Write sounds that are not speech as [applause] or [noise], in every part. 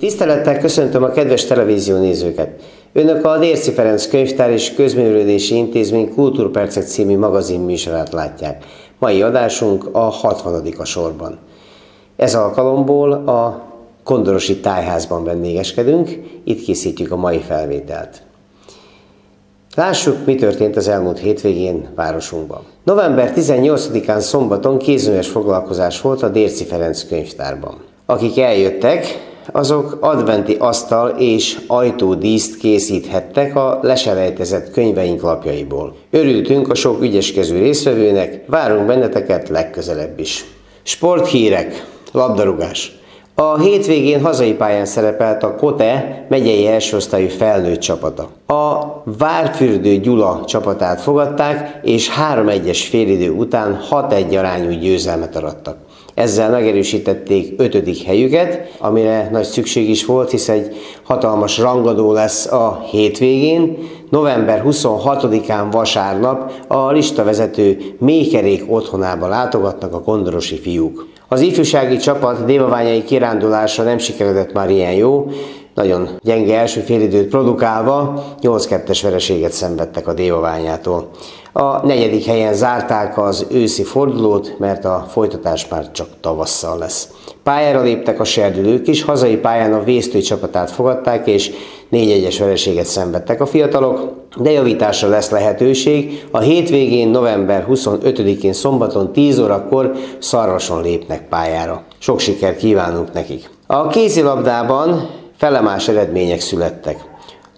Tisztelettel köszöntöm a kedves televízió nézőket! Önök a Dérci Ferenc Könyvtár és Közművelődési Intézmény Kultúrpercek című magazin műsorát látják. Mai adásunk a 60. a sorban. Ez alkalomból a Kondorosi Tájházban vendégeskedünk, itt készítjük a mai felvételt. Lássuk, mi történt az elmúlt hétvégén városunkban. November 18-án szombaton kézműves foglalkozás volt a Dérci Ferenc könyvtárban. Akik eljöttek, azok adventi asztal és ajtódíszt készíthettek a leselejtezett könyveink lapjaiból. Örültünk a sok ügyeskező résztvevőnek, várunk benneteket legközelebb is. Sporthírek, labdarúgás. A hétvégén hazai pályán szerepelt a Kote megyei elsőosztályú felnőtt csapata. A Várfürdő Gyula csapatát fogadták, és 3-1-es félidő után 6-1 arányú győzelmet arattak. Ezzel megerősítették ötödik helyüket, amire nagy szükség is volt, hisz egy hatalmas rangadó lesz a hétvégén. November 26-án vasárnap a listavezető Mékerék otthonába látogatnak a kondorosi fiúk. Az ifjúsági csapat dévaványai kirándulása nem sikeredett már ilyen jó, nagyon gyenge első félidőt produkálva 8-2-es vereséget szenvedtek a dévaványától. A negyedik helyen zárták az őszi fordulót, mert a folytatás már csak tavasszal lesz. Pályára léptek a serdülők is, hazai pályán a vésztő csapatát fogadták, és 4-1-es vereséget szenvedtek a fiatalok, de javításra lesz lehetőség. A hétvégén, november 25-én szombaton 10 órakor Szarvason lépnek pályára. Sok sikert kívánunk nekik! A kézilabdában felemás eredmények születtek.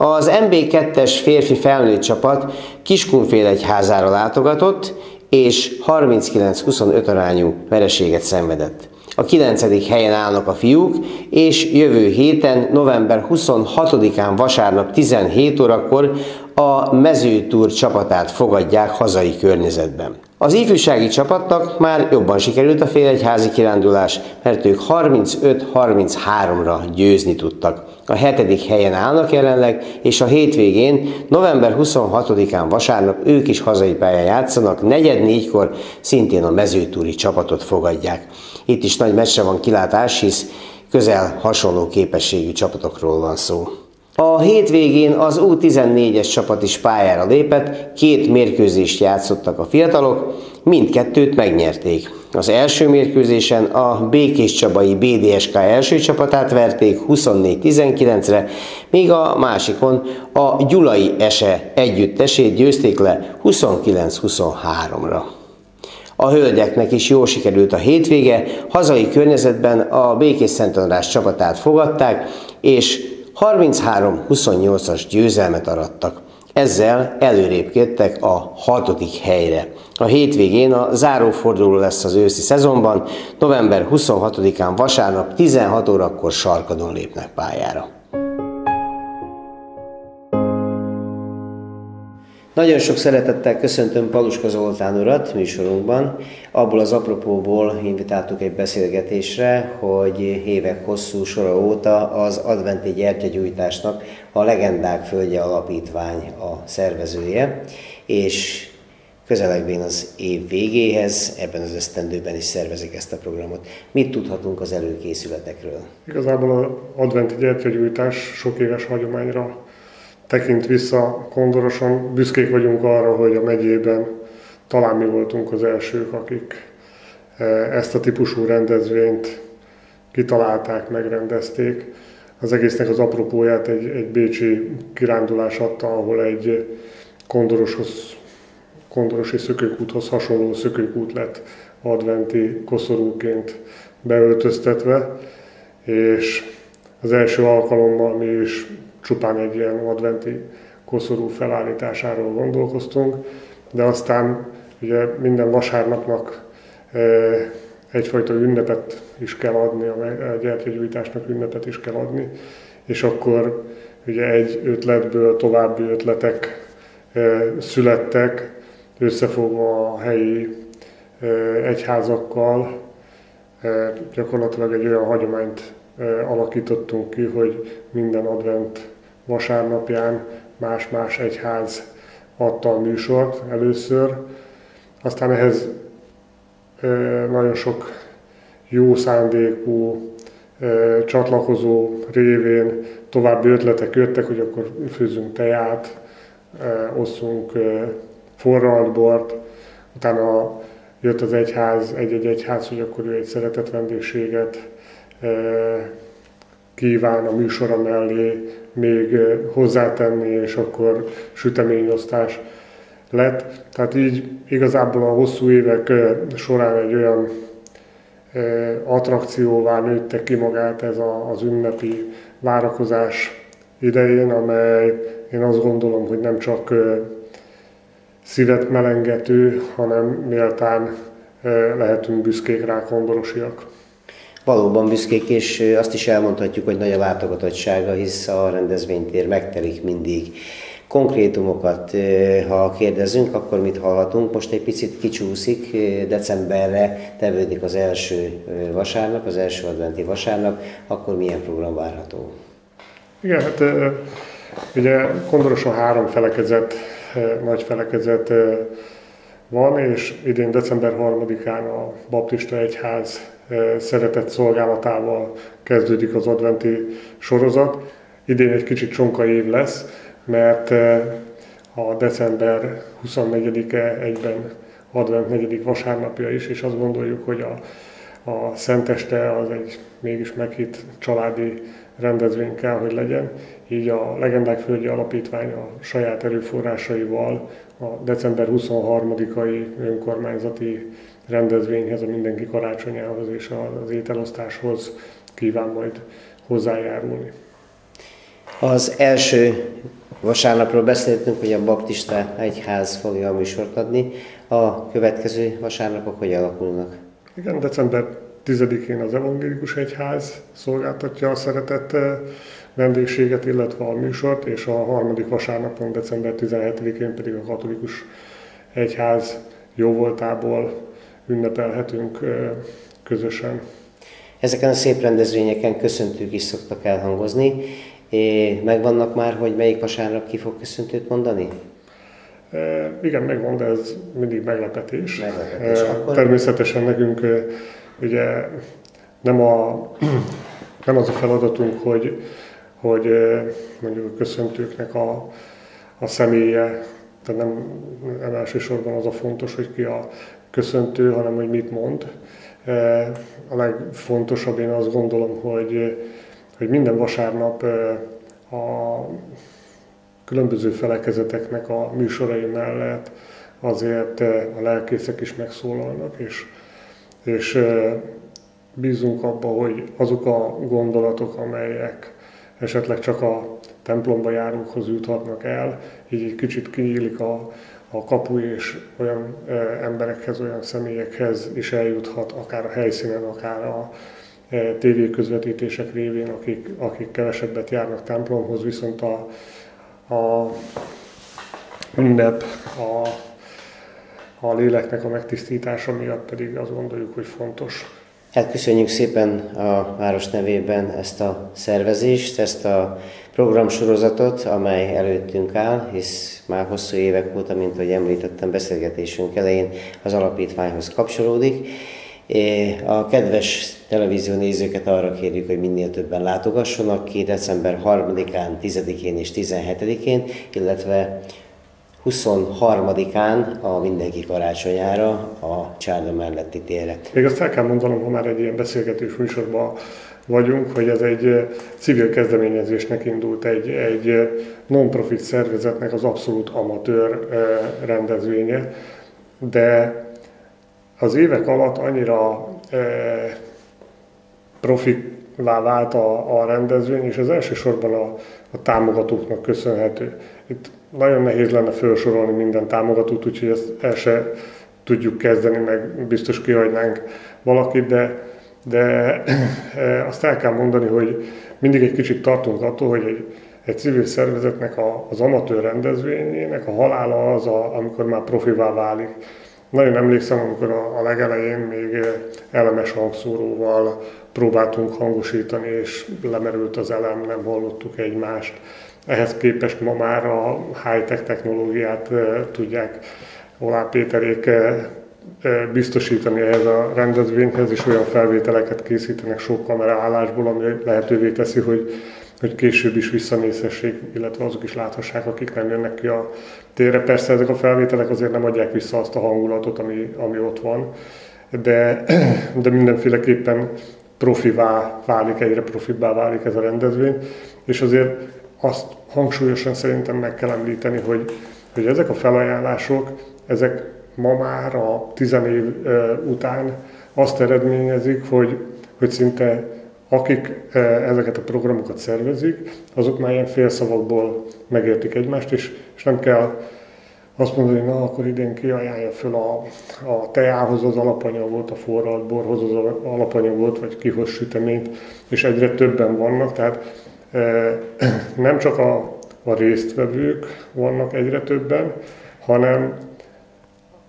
Az MB2-es férfi felnőtt csapat Kiskunfélegyházára látogatott, és 39-25 arányú vereséget szenvedett. A 9. helyen állnak a fiúk, és jövő héten, november 26-án vasárnap 17 órakor a mezőtúr csapatát fogadják hazai környezetben. Az ifjúsági csapatnak már jobban sikerült a félegyházi kirándulás, mert ők 35-33-ra győzni tudtak. A hetedik helyen állnak jelenleg, és a hétvégén, november 26-án vasárnap ők is hazai pályán játszanak, negyed négykor szintén a mezőtúri csapatot fogadják. Itt is nagy meccsre van kilátás, hisz közel hasonló képességű csapatokról van szó. A hétvégén az U14-es csapat is pályára lépett, két mérkőzést játszottak a fiatalok, mindkettőt megnyerték. Az első mérkőzésen a Békés Csabai BDSK első csapatát verték 24-19-re, míg a másikon a Gyulai Ese együttesét győzték le 29-23-ra. A hölgyeknek is jól sikerült a hétvége, hazai környezetben a Békés Szent András csapatát fogadták, és 33-28-as győzelmet arattak. Ezzel előrépkedtek a hatodik helyre. A hétvégén a záróforduló lesz az őszi szezonban, november 26-án vasárnap 16 órakor Sarkadon lépnek pályára. Nagyon sok szeretettel köszöntöm Paluska Zoltán urat műsorunkban. Abból az apropóból invitáltuk egy beszélgetésre, hogy évek hosszú sora óta az adventi gyertyagyújtásnak a Legendák Földje Alapítvány a szervezője, és közelegvén az év végéhez, ebben az esztendőben is szervezik ezt a programot. Mit tudhatunk az előkészületekről? Igazából az adventi gyertyagyújtás sok éves hagyományra tekint vissza Kondoroson, büszkék vagyunk arra, hogy a megyében talán mi voltunk az elsők, akik e, ezt a típusú rendezvényt kitalálták, megrendezték. Az egésznek az apropóját egy, egy bécsi kirándulás adta, ahol egy kondoroshoz, kondorosi szökőkúthoz hasonló szökőkút lett adventi koszorúként beöltöztetve, és az első alkalommal mi is csupán egy ilyen adventi koszorú felállításáról gondolkoztunk, de aztán ugye minden vasárnapnak e, egyfajta ünnepet is kell adni, a gyertyagyújtásnak ünnepet is kell adni, és akkor ugye egy ötletből további ötletek e, születtek, összefogva a helyi e, egyházakkal, gyakorlatilag egy olyan hagyományt alakítottunk ki, hogy minden advent vasárnapján más-más egyház adta a műsort először. Aztán ehhez nagyon sok jó szándékú csatlakozó révén további ötletek jöttek, hogy akkor főzünk teját, osszunk forralt bort, utána jött az egyház, egy-egy egyház, hogy akkor ő egy szeretett vendégséget kíván a műsora mellé még hozzátenni, és akkor süteményosztás lett. Tehát így igazából a hosszú évek során egy olyan attrakcióvá nőtte ki magát ez az ünnepi várakozás idején, amely én azt gondolom, hogy nem csak szívet melengető, hanem méltán lehetünk büszkék rá kondorosiak. Valóban büszkék, és azt is elmondhatjuk, hogy nagy a látogatottsága, hisz a rendezvénytér megtelik mindig. Konkrétumokat, ha kérdezünk, akkor mit hallhatunk? Most egy picit kicsúszik, decemberre tevődik az első vasárnap, az első adventi vasárnap, akkor milyen program várható? Igen, hát ugye Kondoroson három felekezet, nagy felekezet van, és idén december 3-án a Baptista Egyház szeretett szolgálatával kezdődik az adventi sorozat. Idén egy kicsit csonka év lesz, mert a december 24-e egyben advent 4. vasárnapja is, és azt gondoljuk, hogy a, a Szenteste az egy mégis meghitt családi rendezvény kell, hogy legyen. Így a Legendák Földje Alapítvány a saját erőforrásaival a december 23-ai önkormányzati rendezvényhez, a mindenki karácsonyához és az ételosztáshoz kíván majd hozzájárulni. Az első vasárnapról beszéltünk, hogy a Baptista Egyház fogja a műsort adni. A következő vasárnapok hogy alakulnak? Igen, december 10-én az Evangélikus Egyház szolgáltatja a szeretett eh, vendégséget, illetve a műsort, és a harmadik vasárnapon, december 17-én pedig a Katolikus Egyház jóvoltából ünnepelhetünk közösen. Ezeken a szép rendezvényeken köszöntők is szoktak elhangozni. Megvannak már, hogy melyik vasárnap ki fog köszöntőt mondani? E, igen, megvan, de ez mindig meglepetés. meglepetés. E, akkor... Természetesen nekünk ugye nem, a, nem az a feladatunk, hogy, hogy mondjuk a köszöntőknek a, a személye, tehát nem, nem elsősorban az a fontos, hogy ki a köszöntő, hanem hogy mit mond. A legfontosabb én azt gondolom, hogy hogy minden vasárnap a különböző felekezeteknek a műsorai mellett azért a lelkészek is megszólalnak, és, és bízunk abba, hogy azok a gondolatok, amelyek esetleg csak a templomba járókhoz juthatnak el, így egy kicsit kinyílik a, a kapu, és olyan emberekhez, olyan személyekhez is eljuthat, akár a helyszínen, akár a, E, tévéközvetítések révén, akik, akik kevesebbet járnak templomhoz, viszont a, a ünnep, a, a léleknek a megtisztítása miatt pedig azt gondoljuk, hogy fontos. Hát köszönjük szépen a város nevében ezt a szervezést, ezt a programsorozatot, amely előttünk áll, hisz már hosszú évek óta, mint ahogy említettem beszélgetésünk elején, az alapítványhoz kapcsolódik. A kedves televízió nézőket arra kérjük, hogy minél többen látogassanak ki december 3-án, 10-én és 17-én, illetve 23-án a mindenki karácsonyára a Csárda melletti térre. Még azt el kell mondanom, ha már egy ilyen beszélgetős műsorban vagyunk, hogy ez egy civil kezdeményezésnek indult, egy, egy non-profit szervezetnek az abszolút amatőr rendezvénye, de az évek alatt annyira profivá vált a, a rendezvény, és ez elsősorban a, a támogatóknak köszönhető. Itt nagyon nehéz lenne felsorolni minden támogatót, úgyhogy ezt el se tudjuk kezdeni, meg biztos kihagynánk valakit, de, de e, azt el kell mondani, hogy mindig egy kicsit tartunk attól, hogy egy, egy civil szervezetnek a, az amatőr rendezvényének a halála az, a, amikor már profivá válik. Nagyon emlékszem, amikor a, a legelején még eh, elemes hangszóróval próbáltunk hangosítani, és lemerült az elem, nem hallottuk egymást. Ehhez képest ma már a high-tech technológiát eh, tudják Olá Péterék eh, biztosítani ehhez a rendezvényhez, és olyan felvételeket készítenek sok kameraállásból, ami lehetővé teszi, hogy, hogy később is visszanézhessék, illetve azok is láthassák, akik nem jönnek ki a térre. Persze ezek a felvételek azért nem adják vissza azt a hangulatot, ami, ami ott van, de, de mindenféleképpen profivá válik, egyre profibbá válik ez a rendezvény, és azért azt hangsúlyosan szerintem meg kell említeni, hogy, hogy ezek a felajánlások, ezek ma már a tizen év után azt eredményezik, hogy, hogy szinte akik ezeket a programokat szervezik, azok már ilyen félszavakból megértik egymást, és, és nem kell azt mondani, hogy na, akkor idén kiajánlja föl a, a teához az alapanyagot, a forralt borhoz az alapanyagot, vagy kihoz süteményt, és egyre többen vannak, tehát e, [clears throat] nem csak a, a résztvevők vannak egyre többen, hanem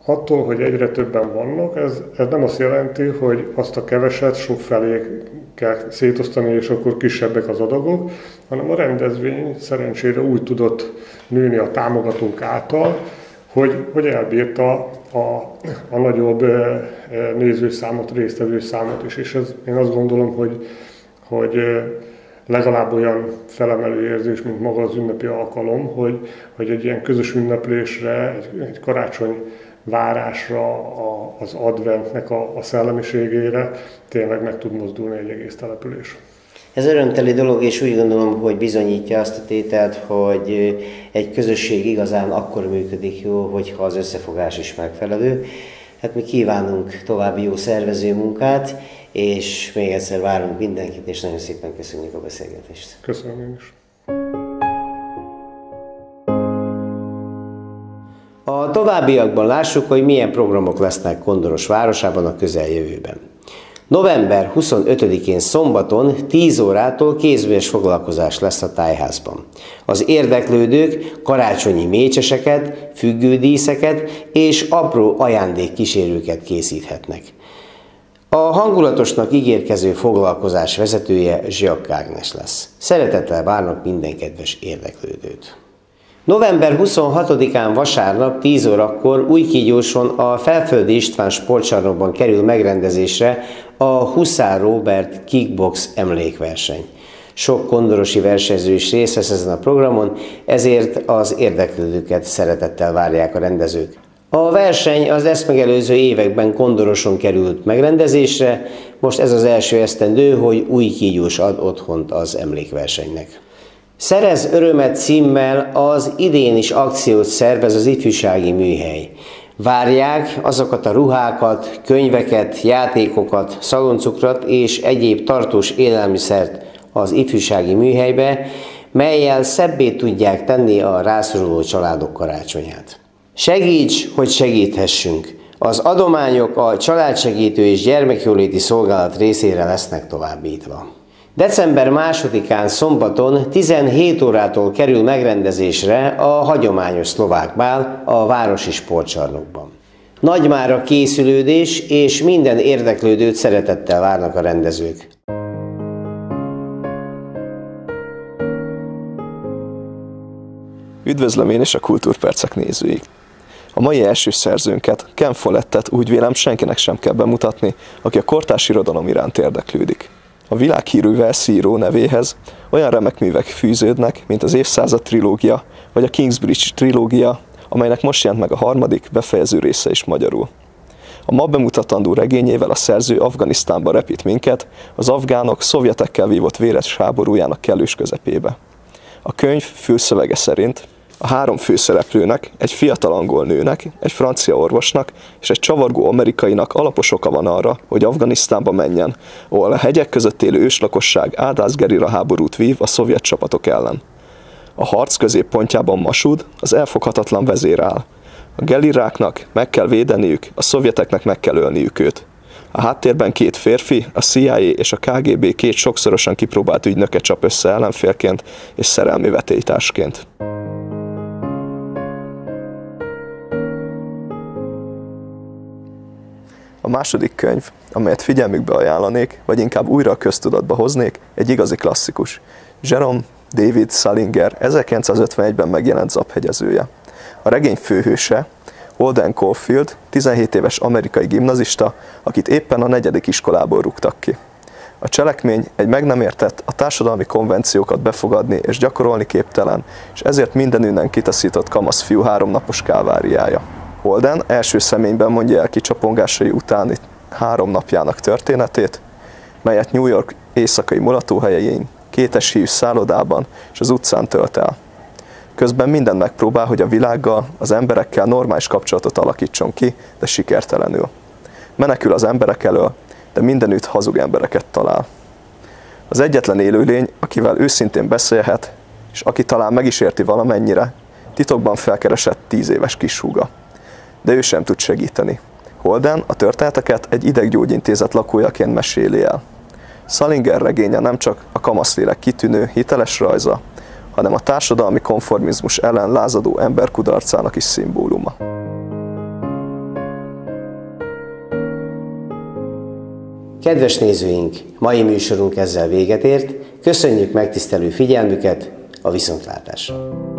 attól, hogy egyre többen vannak, ez, ez nem azt jelenti, hogy azt a keveset sok felé kell szétosztani, és akkor kisebbek az adagok, hanem a rendezvény szerencsére úgy tudott nőni a támogatók által, hogy, hogy elbírta a, a nagyobb nézőszámot, résztvevő számot is, és ez, én azt gondolom, hogy, hogy legalább olyan felemelő érzés, mint maga az ünnepi alkalom, hogy, hogy egy ilyen közös ünneplésre, egy, egy karácsony várásra, a, az adventnek a, a szellemiségére tényleg meg tud mozdulni egy egész település. Ez örömteli dolog, és úgy gondolom, hogy bizonyítja azt a tételt, hogy egy közösség igazán akkor működik jó, hogyha az összefogás is megfelelő. Hát mi kívánunk további jó szervező munkát, és még egyszer várunk mindenkit, és nagyon szépen köszönjük a beszélgetést. Köszönöm én is. A továbbiakban lássuk, hogy milyen programok lesznek Kondoros városában a közeljövőben. November 25-én szombaton 10 órától kézműves foglalkozás lesz a tájházban. Az érdeklődők karácsonyi mécseseket, függődíszeket és apró ajándékkísérőket készíthetnek. A hangulatosnak ígérkező foglalkozás vezetője Zsiak Ágnes lesz. Szeretettel várnak minden kedves érdeklődőt. November 26-án vasárnap 10 órakor Újkígyóson a Felföldi István sportcsarnokban kerül megrendezésre a Huszár Robert Kickbox emlékverseny. Sok kondorosi versenyző is részt vesz ezen a programon, ezért az érdeklődőket szeretettel várják a rendezők. A verseny az ezt megelőző években Kondoroson került megrendezésre, most ez az első esztendő, hogy új kígyós ad otthont az emlékversenynek. Szerez örömet címmel az idén is akciót szervez az ifjúsági műhely. Várják azokat a ruhákat, könyveket, játékokat, szaloncukrot és egyéb tartós élelmiszert az ifjúsági műhelybe, melyel szebbé tudják tenni a rászoruló családok karácsonyát. Segíts, hogy segíthessünk! Az adományok a családsegítő és gyermekjóléti szolgálat részére lesznek továbbítva. December másodikán szombaton 17 órától kerül megrendezésre a hagyományos szlovák bál a Városi Sportcsarnokban. Nagy már a készülődés, és minden érdeklődőt szeretettel várnak a rendezők. Üdvözlöm én is a Kultúrpercek nézőit! A mai első szerzőnket, Ken Follettet úgy vélem senkinek sem kell bemutatni, aki a kortárs irodalom iránt érdeklődik. A világhírű verszíró nevéhez olyan remek művek fűződnek, mint az évszázad trilógia, vagy a Kingsbridge trilógia, amelynek most jelent meg a harmadik, befejező része is magyarul. A ma bemutatandó regényével a szerző Afganisztánba repít minket, az afgánok szovjetekkel vívott véres háborújának kellős közepébe. A könyv főszövege szerint a három főszereplőnek, egy fiatal angol nőnek, egy francia orvosnak és egy csavargó amerikainak alapos oka van arra, hogy Afganisztánba menjen, ahol a hegyek között élő őslakosság ádász gerira háborút vív a szovjet csapatok ellen. A harc középpontjában Masud, az elfoghatatlan vezér áll. A geliráknak meg kell védeniük, a szovjeteknek meg kell ölniük őt. A háttérben két férfi, a CIA és a KGB két sokszorosan kipróbált ügynöke csap össze ellenfélként és szerelmi vetélytársként. A második könyv, amelyet figyelmükbe ajánlanék, vagy inkább újra a köztudatba hoznék, egy igazi klasszikus. Jerome David Salinger 1951-ben megjelent zaphegyezője. A regény főhőse, Holden Caulfield, 17 éves amerikai gimnazista, akit éppen a negyedik iskolából rúgtak ki. A cselekmény egy meg nem értett, a társadalmi konvenciókat befogadni és gyakorolni képtelen, és ezért mindenünnen kitaszított kamasz fiú háromnapos káváriája. Holden első személyben mondja el kicsapongásai utáni három napjának történetét, melyet New York éjszakai mulatóhelyén, kétes hívű szállodában és az utcán tölt el. Közben minden megpróbál, hogy a világgal, az emberekkel normális kapcsolatot alakítson ki, de sikertelenül. Menekül az emberek elől, de mindenütt hazug embereket talál. Az egyetlen élőlény, akivel őszintén beszélhet, és aki talán meg is érti valamennyire, titokban felkeresett tíz éves kishúga. De ő sem tud segíteni. Holden a történeteket egy ideggyógyintézet lakójaként meséli el. Salinger regénye nem csak a kamaszlélek kitűnő, hiteles rajza, hanem a társadalmi konformizmus ellen lázadó ember kudarcának is szimbóluma. Kedves nézőink, mai műsorunk ezzel véget ért. Köszönjük megtisztelő figyelmüket, a viszontlátásra!